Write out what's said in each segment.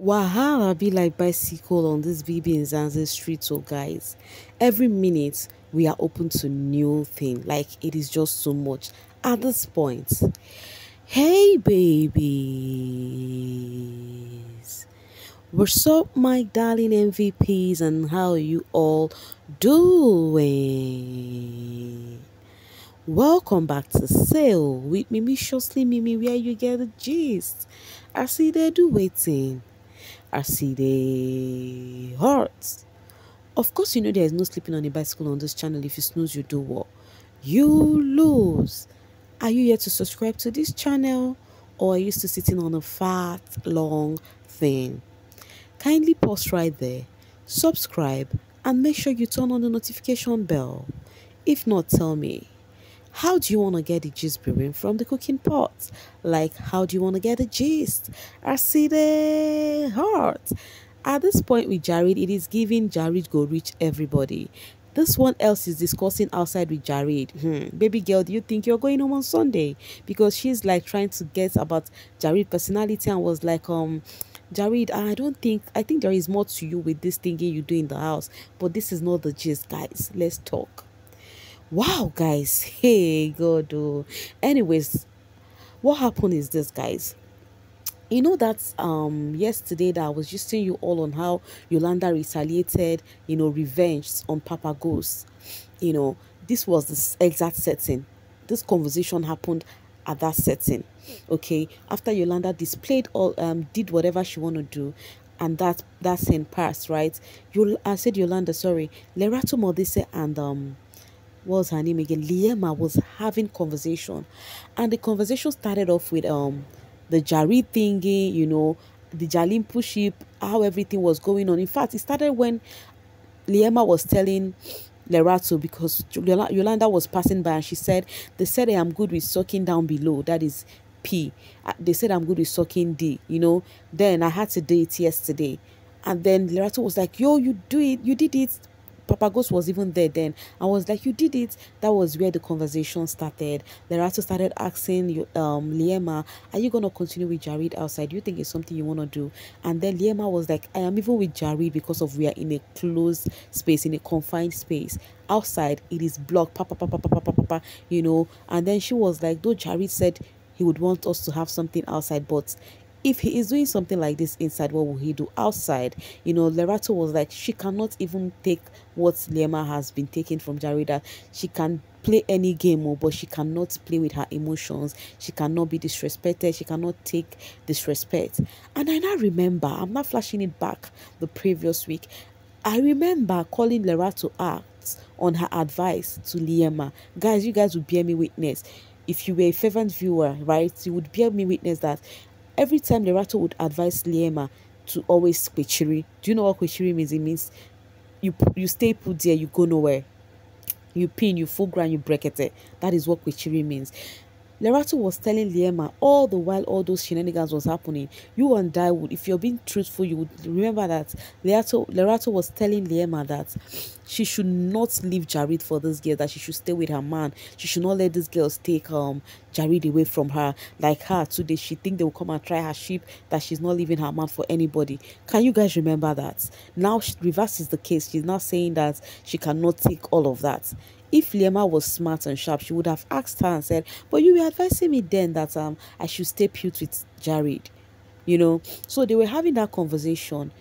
Wahala be like bicycle on this BB Mzansi street, so guys. Every minute we are open to new thing. Like it is just so much at this point. Hey babies. What's up, my darling MVPs, and how are you all doing? Welcome back to Sail with Mimiciously Mimi, where you get the gist. I see they do waiting. I see the hearts. Of course, you know there is no sleeping on a bicycle on this channel. If you snooze, you do what? You lose. Are you yet to subscribe to this channel? Or are you still sitting on a fat, long thing? Kindly pause right there, subscribe, and make sure you turn on the notification bell. If not, tell me. How do you want to get the gist brewing from the cooking pot? Like, how do you want to get the gist? I see the heart. At this point with Jareed, it is giving Jareed go reach everybody. This one Els is discussing outside with Jareed. Hmm. Baby girl, do you think you're going home on Sunday? Because she's like trying to get about Jareed personality and was like, um, Jareed, I don't think I think there is more to you with this thingy you do in the house, but this is not the gist, guys. Let's talk wow guys. Hey god oh. Anyways what happened is this guys. You know that um yesterday that i was just telling you all on how yolanda retaliated you know revenge on papa ghost. You know this was the exact setting. This conversation happened at that setting okay? After yolanda displayed all um did whatever she want to do and that that scene passed right? You i said yolanda sorry. Lerato modise and um was her name again? Liema was having conversation, and the conversation started off with um the Jari thingy, you know, the Jalim puship, how everything was going on. In fact, it started when Liema was telling Lerato because Yolanda was passing by and she said, They said I am good with sucking down below. That is P. Uh, they said I'm good with sucking D, you know. Then I had to do it yesterday. And then Lerato was like, Yo, you do it, you did it Papa Ghost was even there then. I was like, you did it. That was where the conversation started. Lerato started asking um Liema, are you gonna continue with Jareed outside? Do you think it's something you wanna do? And then Liema was like, I am even with Jareed because of we are in a closed space, in a confined space. Outside it is blocked, papa, papa, papa, papa, papa, you know. And then she was like, though Jareed said he would want us to have something outside, but if he is doing something like this inside, what will he do outside? You know, Lerato was like, she cannot even take what Liema has been taking from Jarida. She can play any game, oh, but she cannot play with her emotions. She cannot be disrespected. She cannot take disrespect. And I now remember, I'm not flashing it back the previous week. I remember calling Lerato out on her advice to Liema. Guys, you guys would bear me witness. If you were a fervent viewer, right, you would bear me witness that every time Lerato would advise Liema to always kwichiri. Do you know what kwichiri means? It means you you stay put there, you go nowhere. You pin, you full ground, you break it. That is what kwichiri means. Lerato was telling Liema all the while all those shenanigans was happening. You and I would, if you're being truthful, you would remember that Lerato, Lerato was telling Liema that she should not leave Jareed for this girl, that she should stay with her man. She should not let these girls take um Jareed away from her. Like her today, she think they will come and try her sheep, that she's not leaving her man for anybody. Can you guys remember that? Now reverse is the case. She's now saying that she cannot take all of that. If Liema was smart and sharp, she would have asked her and said, But you were advising me then that um I should stay put with Jareed. You know, so they were having that conversation.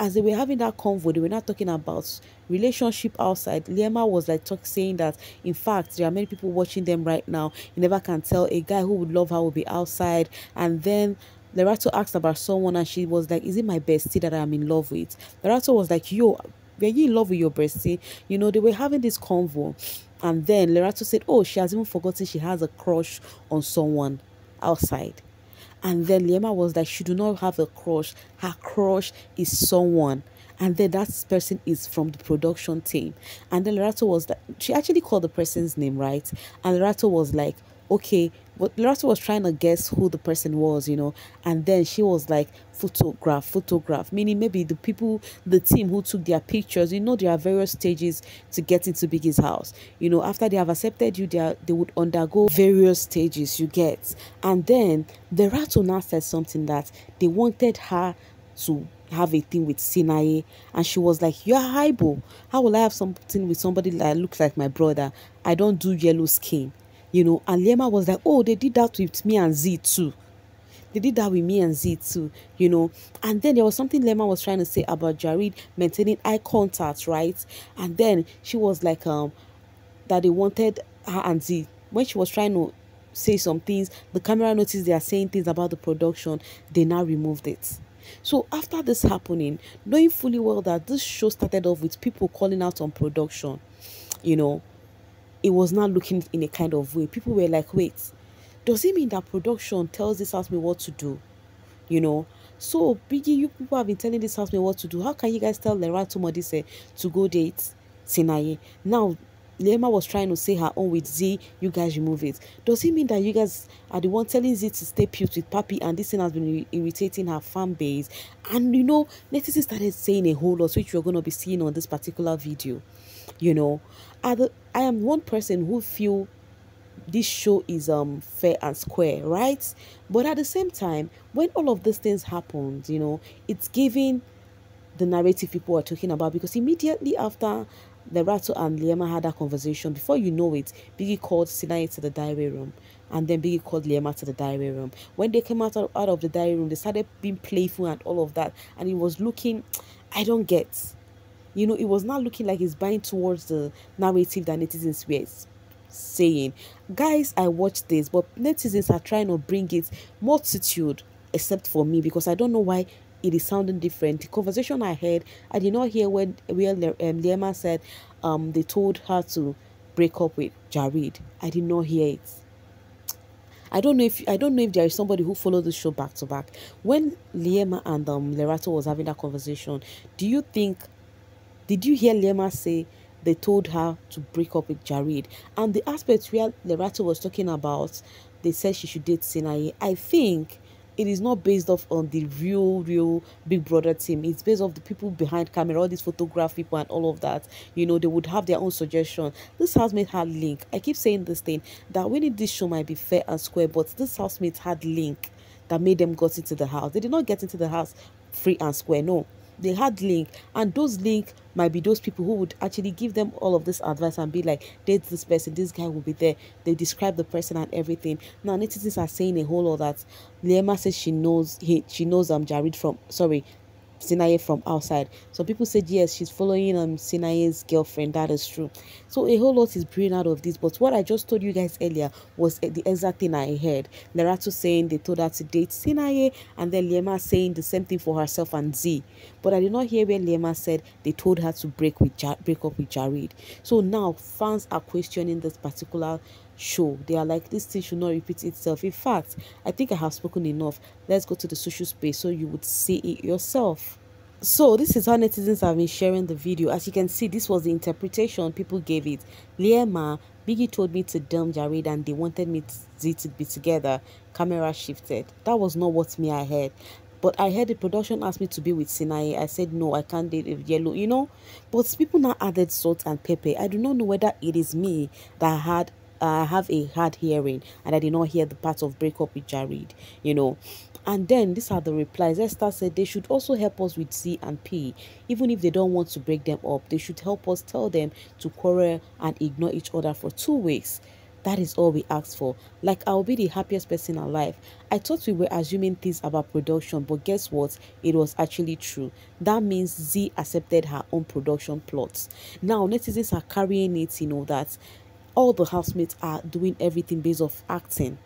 As they were having that convo, they were not talking about relationship outside. Liema was like talk, saying that in fact there are many people watching them right now. You never can tell a guy who would love her will be outside. And then Lerato asked about someone and she was like, Is it my bestie that I'm in love with? Lerato was like, Yo, were you in love with your bestie? You know, they were having this convo. And then Lerato said, Oh, she has even forgotten she has a crush on someone outside. And then Liema was like, She do not have a crush. Her crush is someone. And then that person is from the production team. And then Lerato was like, She actually called the person's name, right? And Lerato was like, Okay, but Lerato was trying to guess who the person was, you know, and then she was like, photograph, photograph, meaning maybe the people, the team who took their pictures, you know, there are various stages to get into Biggie's house. You know, after they have accepted you, they, are, they would undergo various stages you get. And then the now said something that they wanted her to have a thing with Sinaye. And she was like, You're Haibo. How will I have something with somebody that looks like my brother? I don't do yellow skin. You know, and Liema was like, Oh, they did that with me and Zee too. They did that with me and Zee too, you know. And then there was something Liema was trying to say about Jareed maintaining eye contact, right? And then she was like, um, that they wanted her and Zee when she was trying to say some things, the camera noticed they are saying things about the production, they now removed it. So after this happening, knowing fully well that this show started off with people calling out on production, you know, it was not looking in a kind of way. People were like, wait, does it mean that production tells this housemate what to do? You know, so Biggie, you people have been telling this housemate what to do. How can you guys tell Lerato Modise eh, to go date Sinaye? Now Liema was trying to say her own with Zee, you guys remove it. Does it mean that you guys are the one telling Zee to stay put with Papi and this thing has been irritating her fan base? And you know, netizens started saying a whole lot, which we're going to be seeing on this particular video. You know, I, I am one person who feel this show is um fair and square, right? But at the same time, when all of these things happened, you know, it's giving the narrative people are talking about because immediately after Lerato and Liema had that conversation. Before you know it, Biggie called Sinaye to the diary room. And then Biggie called Liema to the diary room. When they came out out of the diary room, they started being playful and all of that. And it was looking, I don't get. You know, it was not looking like it's buying towards the narrative that netizens were saying. Guys, I watched this, but netizens are trying to bring it multitude except for me because I don't know why it is sounding different. The conversation I heard, I did not hear when where um, Liema said um they told her to break up with Jareed. I did not hear it. I don't know if I don't know if there is somebody who followed the show back to back. When Liema and um Lerato was having that conversation, do you think did you hear Liema say they told her to break up with Jareed? And the aspect where Lerato was talking about, they said she should date Sinaye. I think it is not based off on the real real big brother team. It's based off the people behind camera all these photograph people and all of that. You know they would have their own suggestion. This housemate had link. I keep saying this thing that winning this show might be fair and square but this housemate had link that made them got into the house. They did not get into the house free and square no they had link and those link might be those people who would actually give them all of this advice and be like date this person this guy will be there. They describe the person and everything. Now netizens are saying a whole lot that Liema says she knows he she knows um Jareed from sorry Sinaye from outside. So people said yes, she's following um Sinaye's girlfriend. That is true. So a whole lot is brewing out of this. But what I just told you guys earlier was the exact thing I heard. Lerato saying they told her to date Sinaye, and then Liema saying the same thing for herself and Zee. But I did not hear where Liema said they told her to break with break up with Jareed. So now fans are questioning this particular show. They are like, this thing should not repeat itself. In fact, I think I have spoken enough. Let's go to the social space so you would see it yourself. So this is how netizens have been sharing the video. As you can see, this was the interpretation people gave it. Liema, Biggie told me to dump Jareed and they wanted me to, to be together. Camera shifted. That was not what me I heard. But I heard the production asked me to be with Sinaye. I said no, I can't date if yellow, you know. But people now added salt and pepper. I do not know whether it is me that had I have a hard hearing and I did not hear the part of break up with Jared, you know. And then these are the replies. Esther said they should also help us with C and P. Even if they don't want to break them up, they should help us tell them to quarrel and ignore each other for two weeks. That is all we asked for. Like, I'll be the happiest person alive. I thought we were assuming things about production, but guess what? It was actually true. That means Zee accepted her own production plots. Now, netizens are carrying it, you know, that all the housemates are doing everything based off acting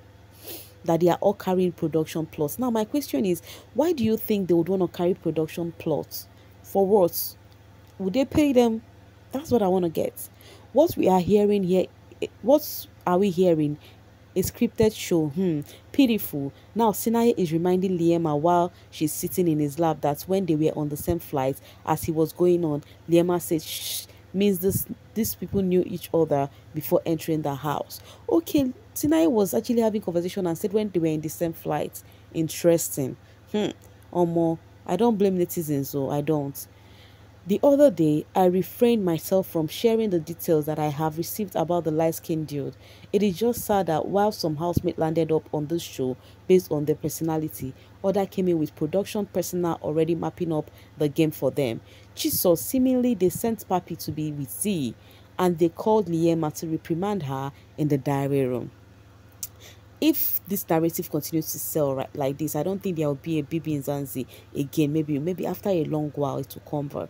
that they are all carrying production plots. Now my question is why do you think they would want to carry production plots? For what? Would they pay them? That's what i want to get. What we are hearing here what are we hearing? A scripted show hmm pitiful. Now Sinaye is reminding Liema while she's sitting in his lap that when they were on the same flight as he was going on Liema said shh means this these people knew each other before entering the house. Okay, Sinaye was actually having conversation and said when they were in the same flight. Interesting. Hmm. Or more. I don't blame netizens, so I don't. The other day, I refrained myself from sharing the details that I have received about the light-skinned dude. It is just sad that while some housemates landed up on this show based on their personality, others came in with production personnel already mapping up the game for them. Chiso seemingly they sent Papi to be with Zee, and they called Liema to reprimand her in the diary room if this narrative continues to sell right, like this, I don't think there will be a BB Mzansi again. Maybe, maybe after a long while it will come back.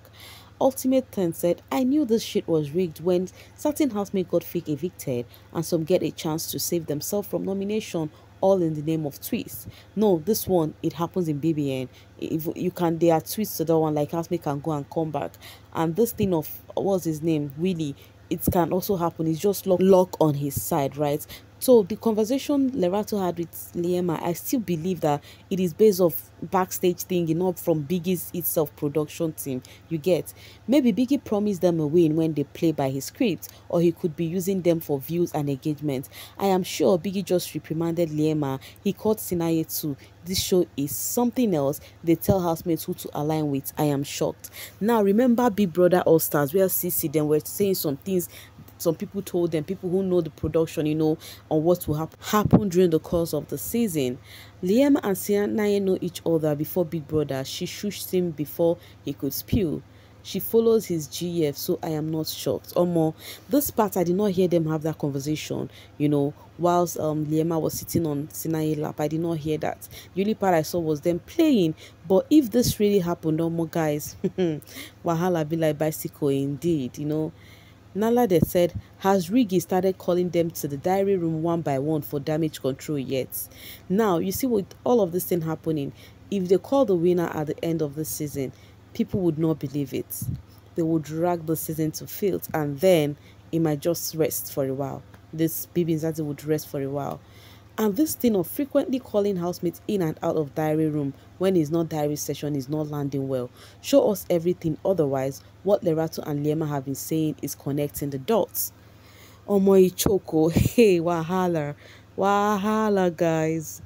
Ultimate 10 said, I knew this shit was rigged when certain housemates got fake evicted and some get a chance to save themselves from nomination all in the name of tweets. No, this one, it happens in BBN. If you can, there are tweets to that one, like housemate can go and come back. And this thing of, what's his name, Willie, it can also happen. It's just lock, lock on his side, right? So the conversation Lerato had with Liema, I still believe that it is based off backstage thing, you know, from Biggie's itself production team. You get maybe Biggie promised them a win when they play by his script, or he could be using them for views and engagement. I am sure Biggie just reprimanded Liema. He called Sinaye too. This show is something else. They tell housemates who to align with. I am shocked. Now remember Big Brother All Stars where CC them were saying some things some people told them, people who know the production, you know, on what will hap happen during the course of the season. Liam and Sienna know each other before Big Brother. She shushed him before he could spew. She follows his GF, so I am not shocked. Or more, this part I did not hear them have that conversation. You know, whilst um Liema was sitting on Sinaye lap, I did not hear that. The only part I saw was them playing. But if this really happened, oh more guys, Wahala be like bicycle indeed. You know, Nalade said, has Rigi started calling them to the diary room one by one for damage control yet? Now, you see with all of this thing happening, if they call the winner at the end of the season, people would not believe it. They would drag the season to field and then it might just rest for a while. This BB Mzansi would rest for a while. And this thing of frequently calling housemates in and out of diary room when it's not diary session is not landing well. Show us everything otherwise what Lerato and Liema have been saying is connecting the dots. Omo Choco, hey Wahala, Wahala guys.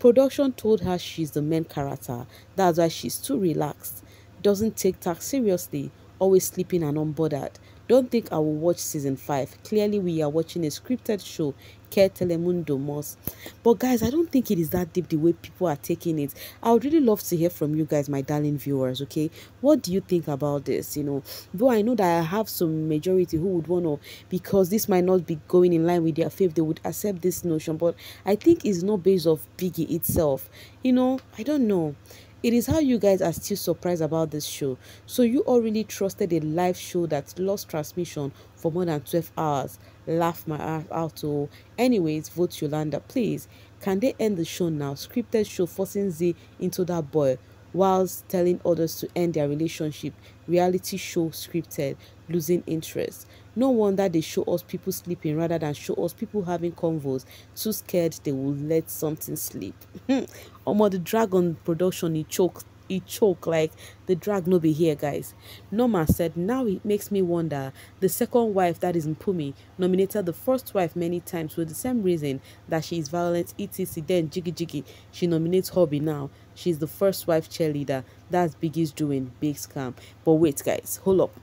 Production told her she's the main character. That's why she's too relaxed. Doesn't take tasks seriously, always sleeping and unbothered. Don't think I will watch season 5. Clearly, we are watching a scripted show, Care Telemundo Mos. But guys, I don't think it is that deep the way people are taking it. I would really love to hear from you guys, my darling viewers, okay? What do you think about this? You know, though I know that I have some majority who would want to, because this might not be going in line with their faith, they would accept this notion. But I think it's not based off Biggie itself. You know, I don't know. It is how you guys are still surprised about this show. So you all really trusted a live show that lost transmission for more than 12 hours. Laugh my ass out. Oh, anyways, vote Yolanda, please. Can they end the show now? Scripted show forcing Z into that boy whilst telling others to end their relationship. Reality show scripted, losing interest. No wonder they show us people sleeping rather than show us people having convos. Too scared they will let something sleep. Hmm. Omo, the dragon production, he choked he choke like the drag no be here guys. Norma said now it makes me wonder the second wife that is mpumi nominated the first wife many times for the same reason that she is violent etc then jiggy jiggy. She nominates hobby now. She's the first wife cheerleader. That's biggie's doing big scam. But wait guys hold up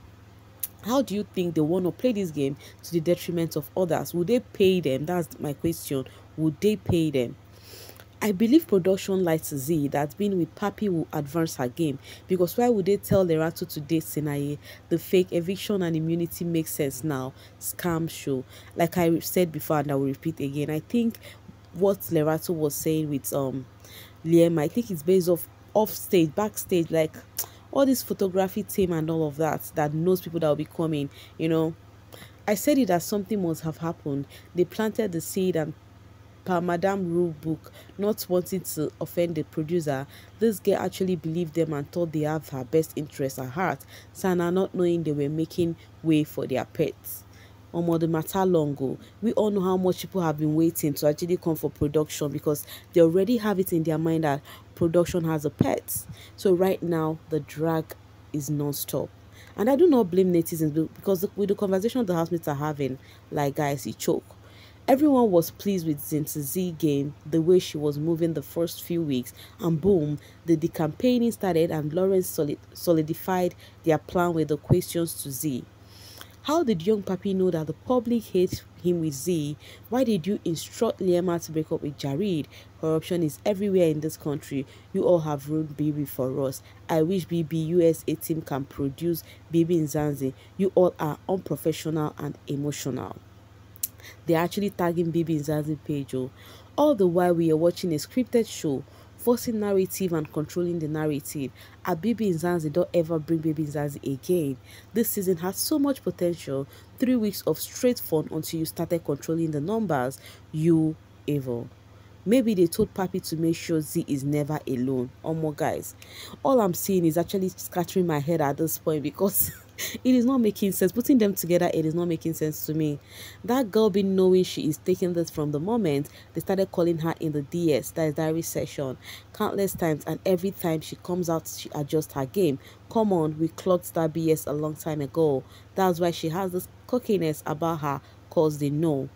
how do you think they want to play this game to the detriment of others would they pay them that's my question would they pay them I believe production likes Zee that being with Papi will advance her game because why would they tell Lerato to date Sinaye? The fake eviction and immunity makes sense now. Scam show. Like I said before and I will repeat again, I think what Lerato was saying with um Liam, I think it's based off off stage, backstage, like all this photography team and all of that that knows people that will be coming, you know. I said it as something must have happened. They planted the seed and per Madame Rule book, not wanting to offend the producer, this girl actually believed them and thought they have her best interest at heart, Sana not knowing they were making way for their pets. Omo, the matter longo. We all know how much people have been waiting to actually come for production because they already have it in their mind that production has a pet. So right now, the drag is non-stop. And I do not blame netizens because with the conversation the housemates are having, like guys, he choke Everyone was pleased with Zinta Zee game, the way she was moving the first few weeks, and boom, the, the campaigning started and Lawrence solid, solidified their plan with the questions to Zee. How did young Papi know that the public hates him with Zee? Why did you instruct Liema to break up with Jareed? Corruption is everywhere in this country. You all have ruined Bibi for us. I wish BB USA team can produce BB Mzansi. You all are unprofessional and emotional. They're actually tagging BB Mzansi page. Oh. All the while we are watching a scripted show forcing narrative and controlling the narrative. A BB Mzansi don't ever bring BB Mzansi again. This season has so much potential. Three weeks of straight fun until you started controlling the numbers. You evil. Maybe they told Papi to make sure Zee is never alone. Oh my guys, all I'm seeing is actually scattering my head at this point because it is not making sense. Putting them together, it is not making sense to me. That girl been knowing she is taking this from the moment they started calling her in the DS, that is diary session, countless times, and every time she comes out, she adjusts her game. Come on, we clocked that BS a long time ago. That's why she has this cockiness about her, cause they know.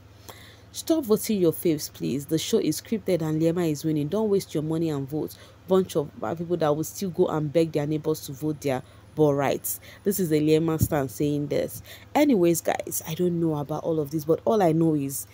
Stop voting your faves, please. The show is scripted and Liema is winning. Don't waste your money and vote. Bunch of people that will still go and beg their neighbors to vote their but rights. This is a Liema stand saying this. Anyways, guys, I don't know about all of this, but all I know is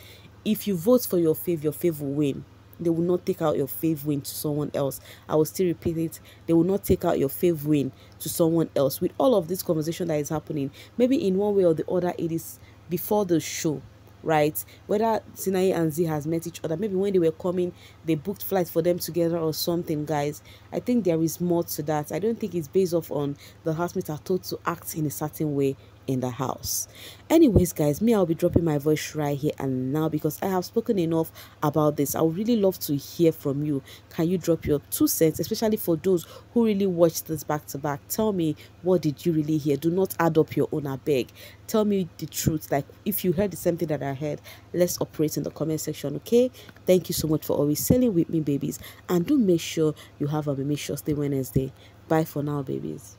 if you vote for your fave, your fave will win. They will not take out your fave win to someone else. I will still repeat it. They will not take out your fave win to someone else. With all of this conversation that is happening, maybe in one way or the other, it is before the show right? Whether Sinaye and Zee has met each other, maybe when they were coming, they booked flights for them together or something, guys. I think there is more to that. I don't think it's based off on the housemates are told to act in a certain way in the house. Anyways guys me i'll be dropping my voice right here and now because i have spoken enough about this. I would really love to hear from you. Can you drop your two cents especially for those who really watched this back to back tell me what did you really hear? Do not add up your own i beg. Tell me the truth. Like if you heard the same thing that i heard let's operate in the comment section okay? Thank you so much for always selling with me babies. And do make sure you have a Mimi Thursday Wednesday. Bye for now babies